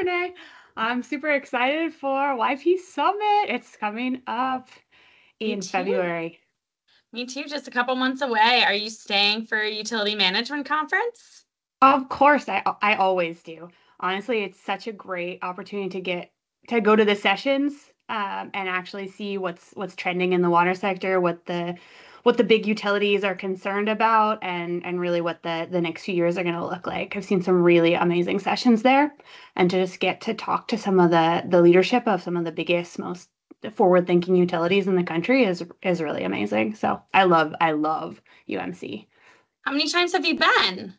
Renee. I'm super excited for YP Summit. It's coming up in February. Me too, just a couple months away. Are you staying for utility management conference? Of course, I I always do. Honestly, it's such a great opportunity to get to go to the sessions um, and actually see what's what's trending in the water sector, what the what the big utilities are concerned about and and really what the the next few years are going to look like. I've seen some really amazing sessions there and to just get to talk to some of the the leadership of some of the biggest most forward thinking utilities in the country is is really amazing. So, I love I love UMC. How many times have you been?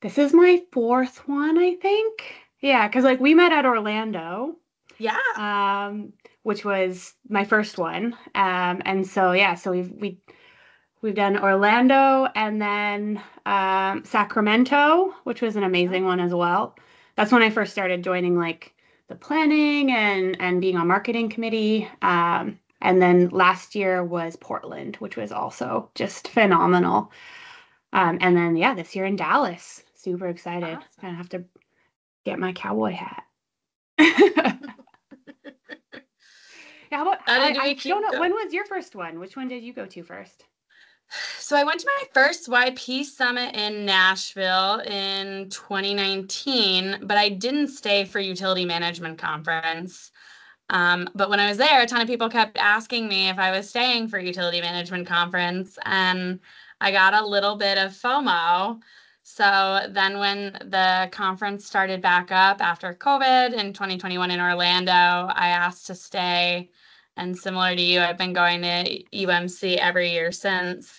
This is my fourth one, I think. Yeah, cuz like we met at Orlando. Yeah. Um which was my first one. Um, and so yeah, so we've we we've done Orlando and then um, Sacramento, which was an amazing one as well. That's when I first started joining like the planning and and being on marketing committee. Um, and then last year was Portland, which was also just phenomenal. Um, and then yeah, this year in Dallas, super excited. Awesome. Gonna have to get my cowboy hat. Yeah, how about I, I don't know. When was your first one? Which one did you go to first? So I went to my first YP summit in Nashville in 2019, but I didn't stay for utility management conference. Um, but when I was there, a ton of people kept asking me if I was staying for utility management conference, and I got a little bit of FOMO. So then, when the conference started back up after COVID in 2021 in Orlando, I asked to stay. And similar to you, I've been going to UMC every year since.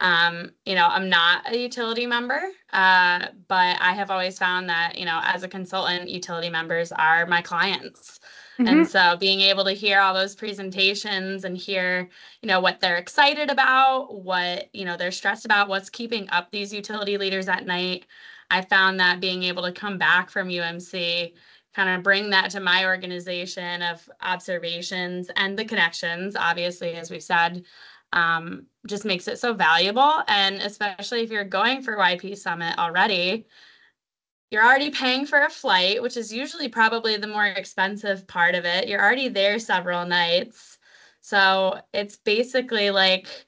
Um, you know, I'm not a utility member, uh, but I have always found that, you know, as a consultant, utility members are my clients. Mm-hmm. And so being able to hear all those presentations and hear, you know, what they're excited about, what, you know, they're stressed about, what's keeping up these utility leaders at night, I found that being able to come back from UMC, kind of bring that to my organization of observations and the connections, obviously, as we've said, um, just makes it so valuable. And especially if you're going for YP Summit already, you're already paying for a flight, which is usually probably the more expensive part of it. You're already there several nights. So it's basically like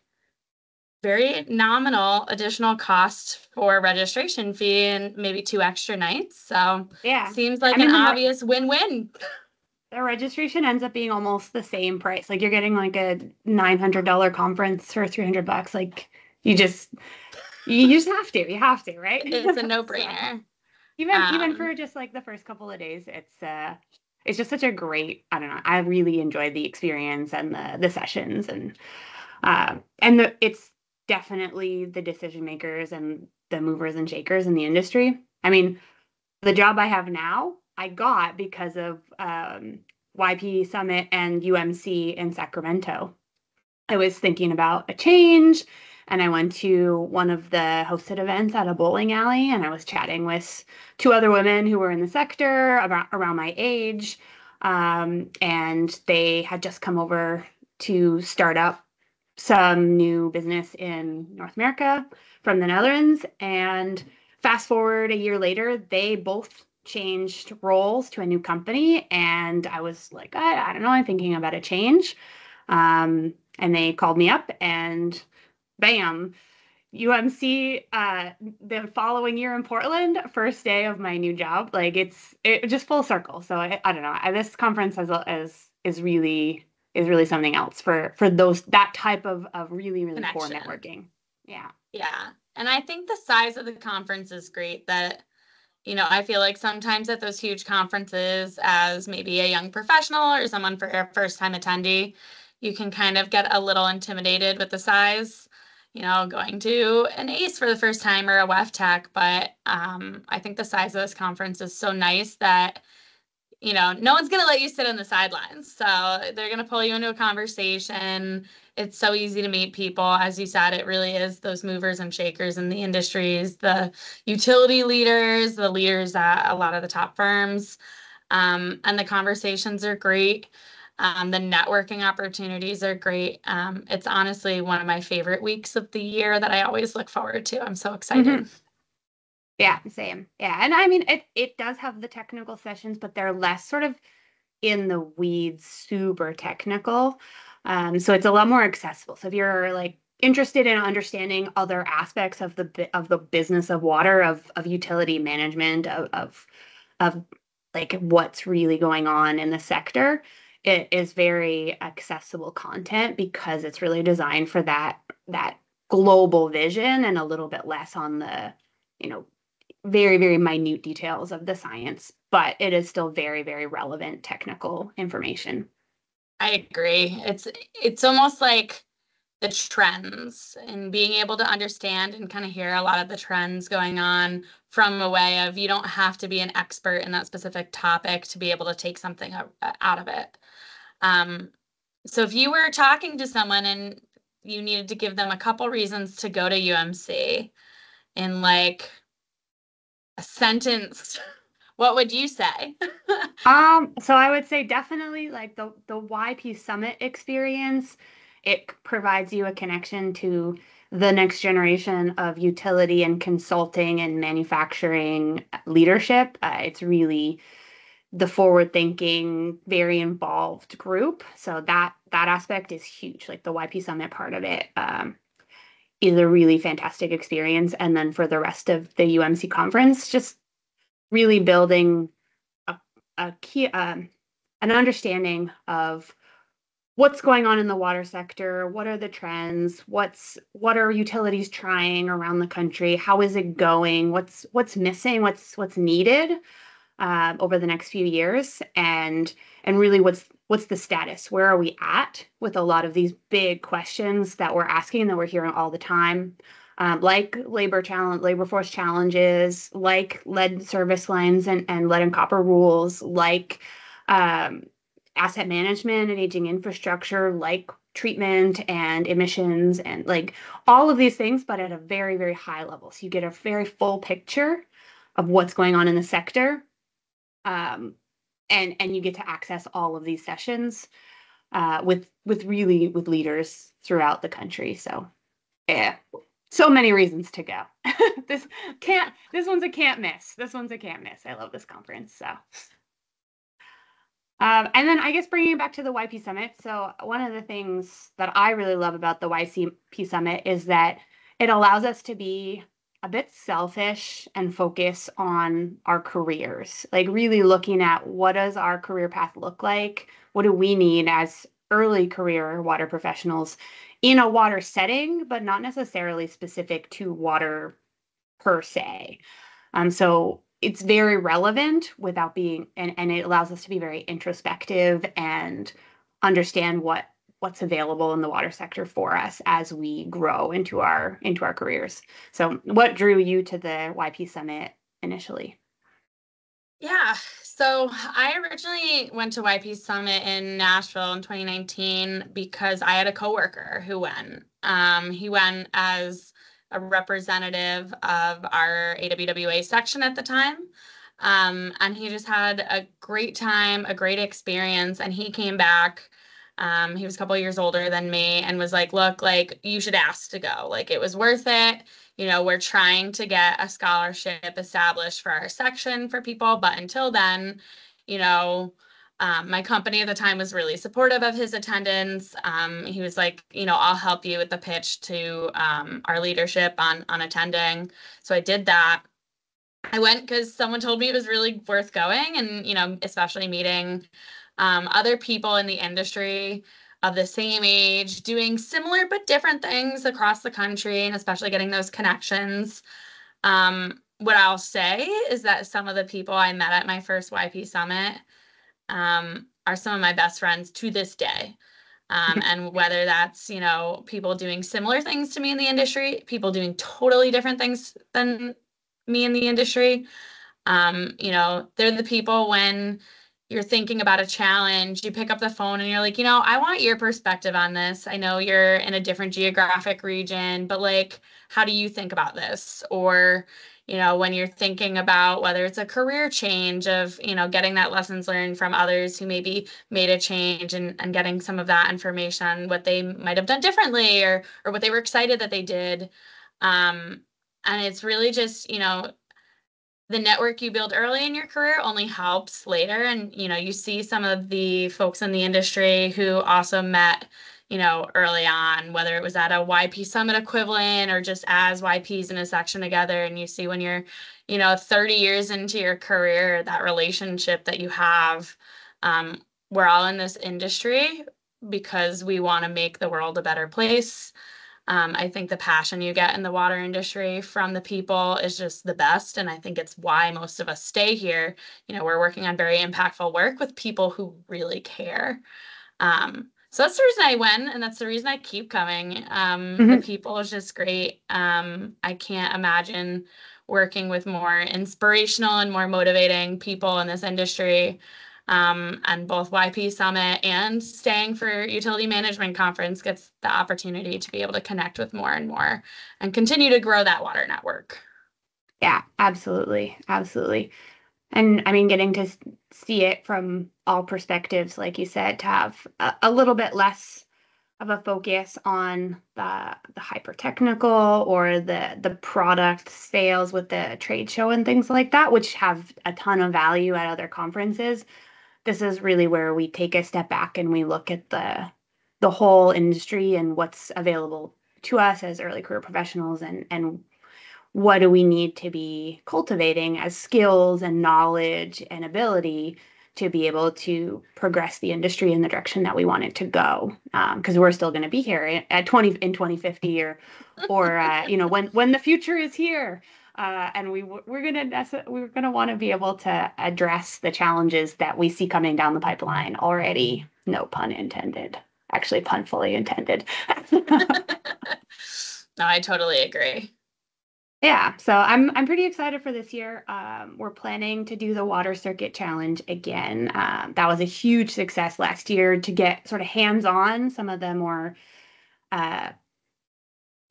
very nominal additional cost for registration fee and maybe two extra nights. So yeah, seems like I mean, an obvious win-win. The registration ends up being almost the same price. Like you're getting like a nine hundred dollar conference for three hundred bucks. Like you just you just have to. You have to, right? It's a no-brainer even um, even for just like the first couple of days it's uh it's just such a great i don't know i really enjoyed the experience and the the sessions and uh, and the it's definitely the decision makers and the movers and shakers in the industry. I mean the job i have now i got because of um, yp summit and umc in sacramento. I was thinking about a change and I went to one of the hosted events at a bowling alley and I was chatting with two other women who were in the sector about around my age. Um, and they had just come over to start up some new business in North America from the Netherlands. And fast forward a year later, they both changed roles to a new company. And I was like, I, I don't know, I'm thinking about a change. Um, and they called me up and bam, UMC uh, the following year in Portland, first day of my new job. Like it's it just full circle. So I, I don't know. I, this conference as is is really is really something else for for those that type of of really really Connection. core networking. Yeah. Yeah. And I think the size of the conference is great that you know, I feel like sometimes at those huge conferences as maybe a young professional or someone for a first time attendee, you can kind of get a little intimidated with the size you know, going to an ACE for the first time or a WEFTEC. But um, I think the size of this conference is so nice that, you know, no one's going to let you sit on the sidelines. So they're going to pull you into a conversation. It's so easy to meet people. As you said, it really is those movers and shakers in the industries, the utility leaders, the leaders at a lot of the top firms. Um, and the conversations are great. Um, the networking opportunities are great. Um, it's honestly one of my favorite weeks of the year that I always look forward to. I'm so excited. Mm-hmm. Yeah, same. Yeah. And I mean it it does have the technical sessions, but they're less sort of in the weeds, super technical. Um, so it's a lot more accessible. So if you're like interested in understanding other aspects of the of the business of water, of of utility management, of of, of like what's really going on in the sector, it is very accessible content because it's really designed for that that global vision and a little bit less on the you know very very minute details of the science but it is still very very relevant technical information. I agree. It's it's almost like the trends and being able to understand and kind of hear a lot of the trends going on from a way of you don't have to be an expert in that specific topic to be able to take something out of it um, so if you were talking to someone and you needed to give them a couple reasons to go to umc in like a sentence what would you say? Um so i would say definitely like the the yp summit experience it provides you a connection to the next generation of utility and consulting and manufacturing leadership. Uh, it's really the forward thinking very involved group so that that aspect is huge like the yp summit part of it um, is a really fantastic experience. And then for the rest of the UMC conference, just really building a, a key, um, an understanding of what's going on in the water sector what are the trends what's what are utilities trying around the country how is it going what's what's missing what's what's needed uh, over the next few years and and really what's what's the status? Where are we at with a lot of these big questions that we're asking that we're hearing all the time? Um, like labor challenge, labor force challenges, like lead service lines and, and lead and copper rules, like um, asset management and aging infrastructure, like treatment and emissions and like all of these things, but at a very, very high level. So you get a very full picture of what's going on in the sector. Um, and and you get to access all of these sessions uh, with with really with leaders throughout the country. So yeah, so many reasons to go. this can't. This one's a can't miss. This one's a can't miss. I love this conference. So. Um, and then I guess bringing it back to the YP Summit. So one of the things that I really love about the YCP Summit is that it allows us to be a bit selfish and focus on our careers like really looking at what does our career path look like? What do we need as early career water professionals in a water setting but not necessarily specific to water per se? Um, so it's very relevant without being and, and it allows us to be very introspective and understand what what's available in the water sector for us as we grow into our into our careers. So, what drew you to the YP Summit initially? Yeah, so I originally went to YP Summit in Nashville in 2019 because I had a coworker who went. Um, he went as a representative of our AWWA section at the time. Um, and he just had a great time, a great experience. And he came back um, he was a couple years older than me and was like, look, like you should ask to go. Like it was worth it. You know, we're trying to get a scholarship established for our section for people, but until then, you know, um, my company at the time was really supportive of his attendance. Um, he was like, you know, I'll help you with the pitch to um, our leadership on on attending. So I did that. I went because someone told me it was really worth going, and you know, especially meeting um, other people in the industry of the same age doing similar but different things across the country and especially getting those connections. Um, what I'll say is that some of the people I met at my first YP summit um, are some of my best friends to this day. Um, and whether that's you know people doing similar things to me in the industry, people doing totally different things than me in the industry. Um, you know, they're the people when you're thinking about a challenge, you pick up the phone and you're like, you know, I want your perspective on this. I know you're in a different geographic region, but like, how do you think about this? Or, you know, when you're thinking about whether it's a career change of, you know, getting that lessons learned from others who maybe made a change and, and getting some of that information, what they might have done differently or or what they were excited that they did. Um, and it's really just, you know, the network you build early in your career only helps later. And you know you see some of the folks in the industry who also met you know early on whether it was at a yp summit equivalent or just as yps in a section together. And you see when you're you know 30 years into your career that relationship that you have um, we're all in this industry because we want to make the world a better place um, I think the passion you get in the water industry from the people is just the best. And I think it's why most of us stay here. You know, we're working on very impactful work with people who really care. Um, so that's the reason I went, and that's the reason I keep coming. Um, mm-hmm. The people is just great. Um, I can't imagine working with more inspirational and more motivating people in this industry um, and both YP Summit and staying for Utility Management Conference gets the opportunity to be able to connect with more and more and continue to grow that water network. Yeah, absolutely. Absolutely. And I mean, getting to see it from all perspectives, like you said, to have a, a little bit less of a focus on the the hyper technical or the the product sales with the trade show and things like that, which have a ton of value at other conferences this is really where we take a step back and we look at the the whole industry and what's available to us as early career professionals and and what do we need to be cultivating as skills and knowledge and ability to be able to progress the industry in the direction that we want it to go. Because um, we're still going to be here at 20 in 2050 or or uh, you know when when the future is here uh, and we we're gonna we're gonna want to be able to address the challenges that we see coming down the pipeline already. No pun intended. Actually, pun fully intended. no, I totally agree. Yeah, so I'm I'm pretty excited for this year. Um, we're planning to do the Water Circuit Challenge again. Um, that was a huge success last year to get sort of hands on some of the more uh,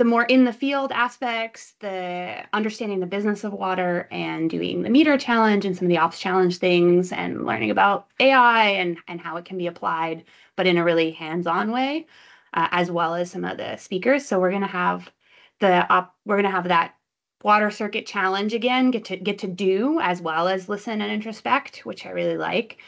the more in the field aspects, the understanding the business of water and doing the meter challenge and some of the ops challenge things and learning about AI and, and how it can be applied, but in a really hands-on way, uh, as well as some of the speakers. So we're gonna have the op- we're gonna have that water circuit challenge again, get to get to do as well as listen and introspect, which I really like.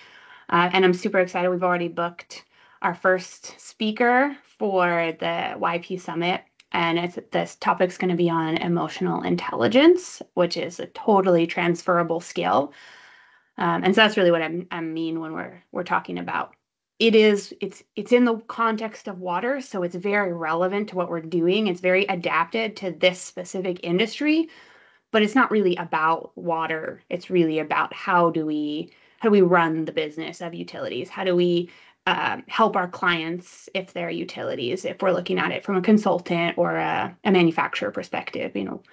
Uh, and I'm super excited. We've already booked our first speaker for the YP Summit and it's, this topic's going to be on emotional intelligence, which is a totally transferable skill. Um, and so that's really what I, I mean when we're we're talking about. It is it's it's in the context of water so it's very relevant to what we're doing. It's very adapted to this specific industry but it's not really about water. It's really about how do we how do we run the business of utilities? How do we um, help our clients if they're utilities, if we're looking at it from a consultant or a, a manufacturer perspective, you know,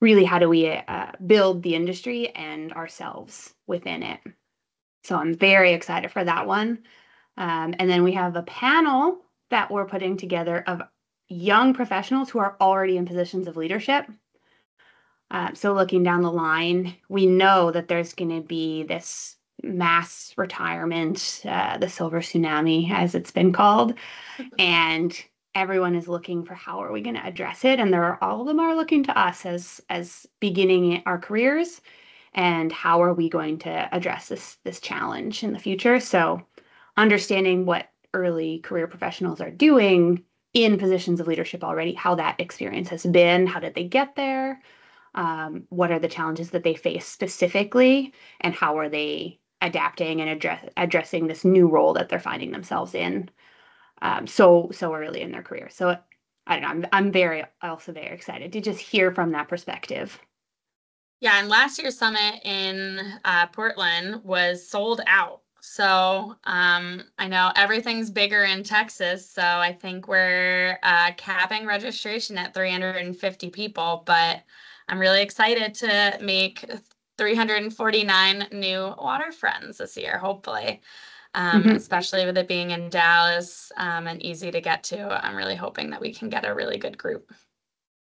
really how do we uh, build the industry and ourselves within it. So I'm very excited for that one. Um, and then we have a panel that we're putting together of young professionals who are already in positions of leadership. Uh, so looking down the line, we know that there's going to be this mass retirement, uh, the silver tsunami, as it's been called. and everyone is looking for how are we going to address it. And there are all of them are looking to us as as beginning our careers. And how are we going to address this this challenge in the future? So understanding what early career professionals are doing in positions of leadership already how that experience has been how did they get there? Um, what are the challenges that they face specifically? And how are they adapting and address, addressing this new role that they're finding themselves in um, so so early in their career. So I don't know. I'm I'm very also very excited to just hear from that perspective. Yeah, and last year's summit in uh, Portland was sold out. So um, I know everything's bigger in Texas. So I think we're uh, capping registration at 350 people, but I'm really excited to make 349 new water friends this year, hopefully. Um, mm-hmm. especially with it being in Dallas um, and easy to get to. I'm really hoping that we can get a really good group.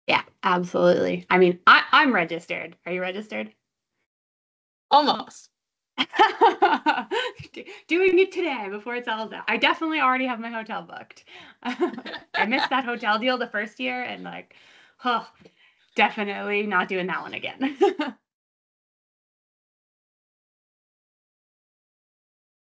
Yeah, absolutely. I mean, I, I'm registered. Are you registered? Almost. Doing it today before it's all done. I definitely already have my hotel booked. I missed that hotel deal the first year and like, oh, definitely not doing that one again.